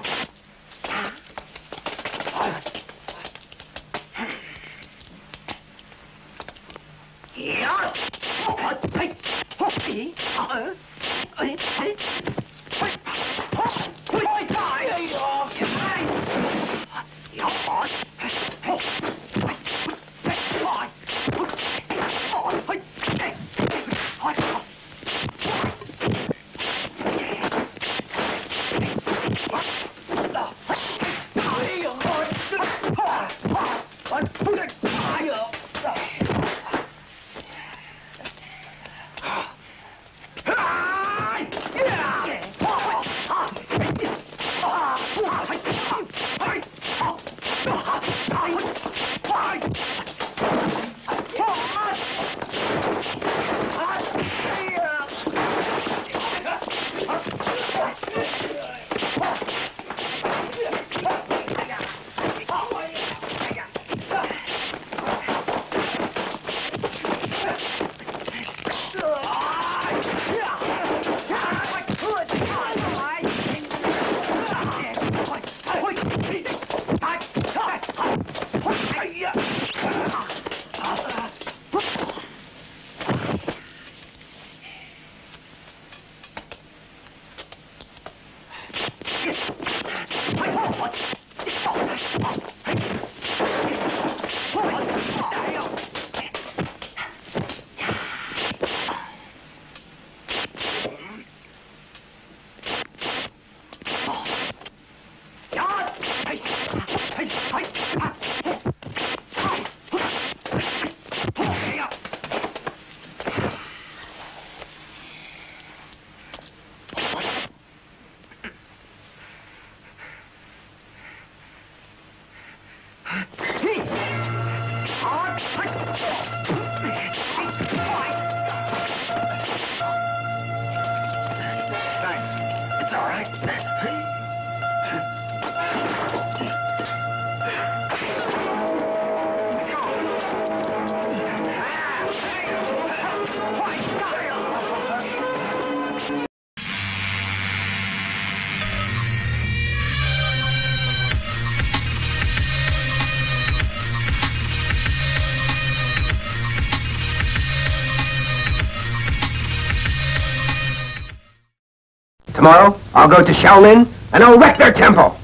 God. Thanks. It's all right. Tomorrow, I'll go to Shaolin and I'll wreck their temple.